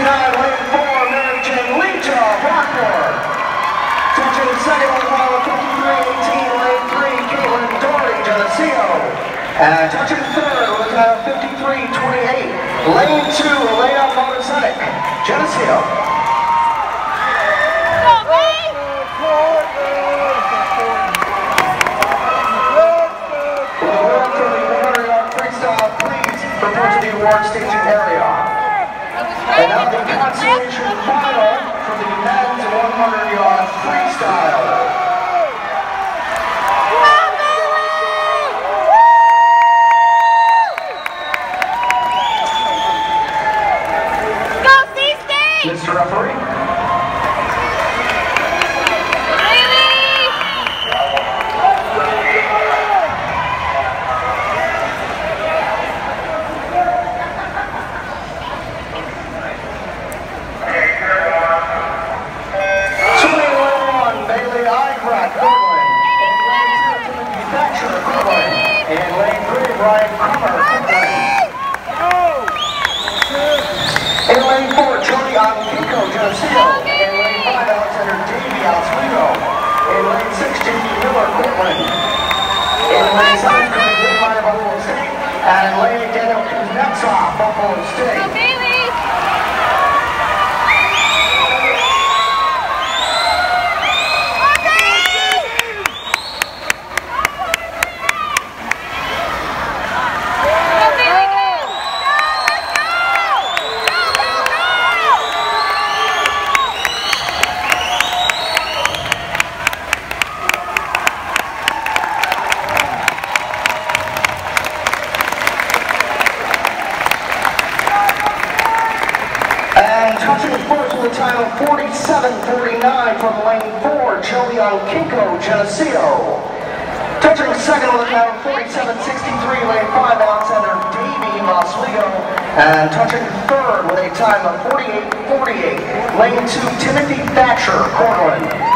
69, lane four, Mary Jane Leach of Touching second 5318, lane three, Caitlin Dory Geneseo. And touching third with 5328, lane two, Elena Motorcyc, the Warren State consolation final for the men's 100 yard freestyle. Mr. Referee. Twenty-one, Bailey Eigbrett, Cortland. In lane two, Timothy Thatcher, Cortland. In lane three, Brian Crummer, Cortland. In lane four, Jody Ankiko, Geneseo. In lane five, Alexander Davey. In lane six, J.D. Miller, Cortland. In lane seven, Craig Whitmire, Buffalo State. And in lane eight, Daniel Kuznetsov, Buffalo State. And time of 47.49 from lane four, Joey Kinko, Geneseo. Touching second with of 47.63, lane five, Alexander Davey, Oswego. And touching third with a time of 48.48, lane two, Timothy Thatcher, Cortland.